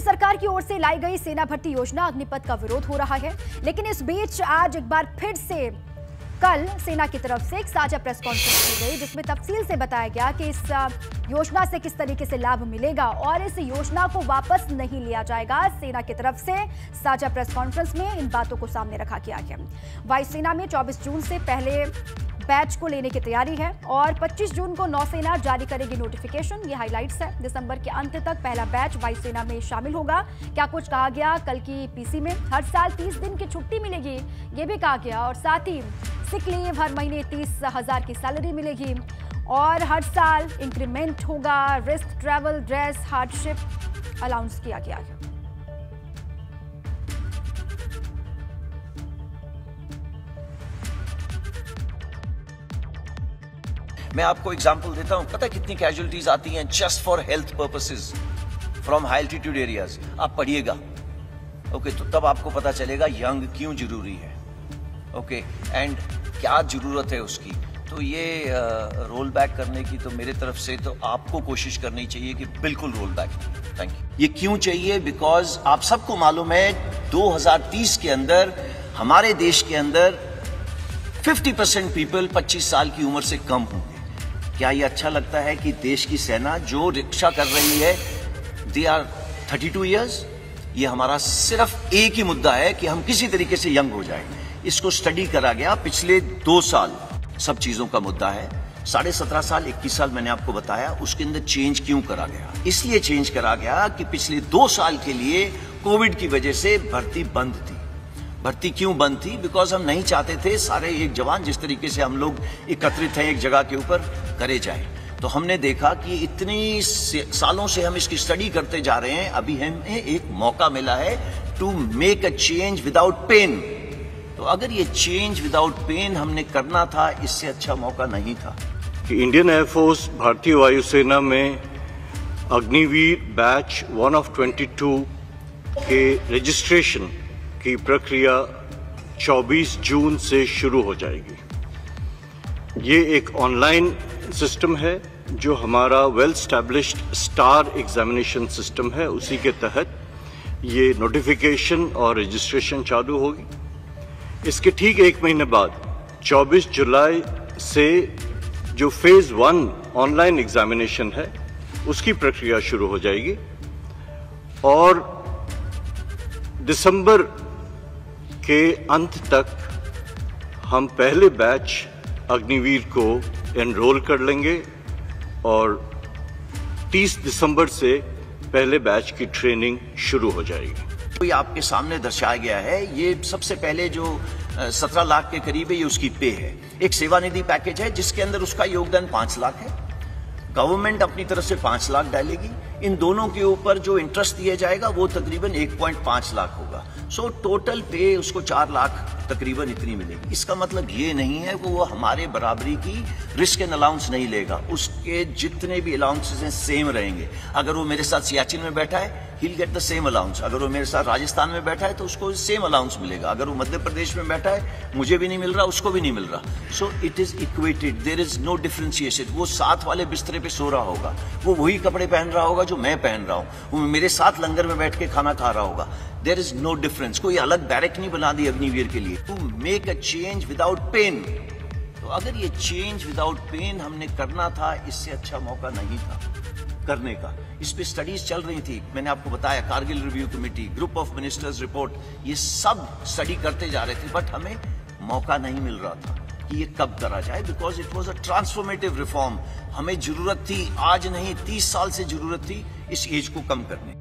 केंद्र सरकार की ओर से लाई गई सेना भर्ती योजना अग्निपथ का विरोध हो रहा है। लेकिन इस बीच आज एक बार फिर से कल सेना की तरफ़ से एक साझा प्रेस कॉन्फ्रेंस की गई, जिसमें तफसील से बताया गया कि इस योजना से किस तरीके से लाभ मिलेगा और इस योजना को वापस नहीं लिया जाएगा। सेना की तरफ़ से साझा प्रेस कॉन्फ्रेंस में इन बातों को सामने रखा गया है। वायुसेना में 24 जून से पहले बैच को लेने की तैयारी है और 25 जून को नौसेना जारी करेगी नोटिफिकेशन। ये हाइलाइट्स है। दिसंबर के अंत तक पहला बैच वायुसेना में शामिल होगा। क्या कुछ कहा गया कल की पीसी में? हर साल 30 दिन की छुट्टी मिलेगी, ये भी कहा गया। और साथ ही सिक लीव हर महीने तीस हज़ार की सैलरी मिलेगी। और हर साल इंक्रीमेंट होगा। Risk travel dress hardship allowance किया गया है। मैं आपको एग्जांपल देता हूँ। पता कितनी कैजुअलिटीज आती हैं just for health purposes from high altitude areas आप पढ़िएगा। ओके okay, तो तब आपको पता चलेगा यंग क्यों ज़रूरी है। ओके okay, एंड क्या ज़रूरत है उसकी? तो ये रोल बैक करने की तो मेरे तरफ़ से तो आपको कोशिश करनी चाहिए कि बिल्कुल रोल बैक थैंक यू ये क्यों चाहिए? बिकॉज़ आप सबको मालूम है 2030 के अंदर, हमारे देश के अंदर 50 परसेंट पीपल 25 साल की उम्र से कम होंगे। क्या ये अच्छा लगता है कि देश की सेना जो रिक्शा कर रही है they are thirty two years ये हमारा सिर्फ़ एक ही मुद्दा है कि हम किसी तरीके से यंग हो जाए। इसको स्टडी करा गया पिछले दो साल। सब चीज़ों का मुद्दा है। साढ़े सत्रह साल, इक्कीस साल मैंने आपको बताया, उसके अंदर चेंज क्यों करा गया? इसलिए चेंज करा गया कि पिछले दो साल के लिए कोविड की वजह से भर्ती बंद थी। भर्ती क्यों बंद थी? बिकॉज़ हम नहीं चाहते थे सारे एक जवान जिस तरीके से हम लोग एकत्रित हैं एक जगह के ऊपर करे जाए। तो हमने देखा कि इतनी सालों से हम इसकी स्टडी करते जा रहे हैं। अभी हमें एक मौका मिला है to make a change without pain तो अगर ये चेंज विदाउट पेन हमने करना था, इससे अच्छा मौका नहीं था। कि इंडियन एयरफोर्स भारतीय वायुसेना में अग्निवीर बैच वन ऑफ़ 22 के रजिस्ट्रेशन की प्रक्रिया 24 जून से शुरू हो जाएगी। ये एक ऑनलाइन सिस्टम है, जो हमारा well established star examination system है। उसी के तहत ये नोटिफिकेशन और रजिस्ट्रेशन चालू होगी। इसके ठीक एक महीने बाद 24 जुलाई से जो फ़ेज़ वन ऑनलाइन एग्जामिनेशन है, उसकी प्रक्रिया शुरू हो जाएगी। और दिसंबर के अंत तक हम पहले बैच अग्निवीर को एनरोल कर लेंगे और 30 दिसंबर से पहले बैच की ट्रेनिंग शुरू हो जाएगी। ये आपके सामने दर्शाया गया है, ये सबसे पहले जो सत्रह लाख के करीब है, ये उसकी पे है। एक सेवानिधि पैकेज है, जिसके अंदर उसका योगदान पाँच लाख है। गवर्नमेंट अपनी तरफ़ से पाँच लाख डालेगी। इन दोनों के ऊपर जो इंटरेस्ट दिया जाएगा, वो तकरीबन एक पॉइंट पाँच लाख होगा। सो टोटल पे उसको चार लाख तकरीबन इतनी मिलेगी। इसका मतलब ये नहीं है कि वो हमारे बराबरी की रिस्क एंड अलाउंस नहीं लेगा। उसके जितने भी अलाउंसेस हैं सेम रहेंगे। अगर वो मेरे साथ सियाचिन में बैठा है he get the same allowance अगर वो मेरे साथ राजस्थान में बैठा है तो उसको सेम अलाउंस मिलेगा। अगर वो मध्य प्रदेश में बैठा है, मुझे भी नहीं मिल रहा, उसको भी नहीं मिल रहा। So it is equated there is no differentiation वो साथ वाले बिस्तरे पे सो रहा होगा। वो वही कपड़े पहन रहा होगा जो मैं पहन रहा हूँ। वो मेरे साथ लंगर में बैठ के खाना खा रहा होगा। देर इज़ नो डिफरेंस कोई अलग बैरक नहीं बना दी अग्निवीर के लिए। To make a change without pain तो अगर ये चेंज विदाउट पेन हमने करना था, इससे अच्छा मौका नहीं था। करने का। इस पे स्टडीज़ चल रही थी। मैंने आपको बताया, Kargil review committee group of ministers report ये सब स्टडी करते जा रहे थे बट हमें मौका नहीं मिल रहा था कि ये कब करा जाए because it was a transformative reform हमें ज़रूरत थी, आज नहीं, तीस साल से ज़रूरत थी इस एज को कम करने